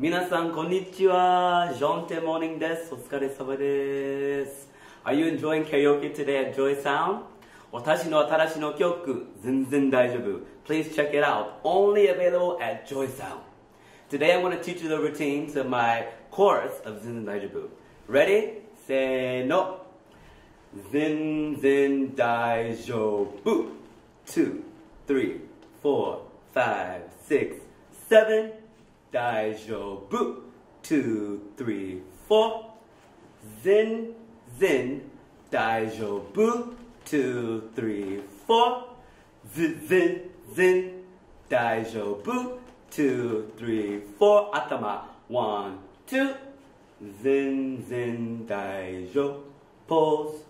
皆さん、こんにちは。Jonte. You enjoying karaoke today at Joy Sound? 私の新しの曲、全然大丈夫。Please check it out. Only available at Joy Sound. Today I'm going to teach you the routine to my chorus of 全然大丈夫。Ready? せーの。全然大丈夫。2, 3, 4, 5, 6, 大丈夫。Two, three, four. 全然大丈夫。Two, three, four. ず全然大丈夫。Two, three, four. 頭。One, two. 全然大丈夫。Pause.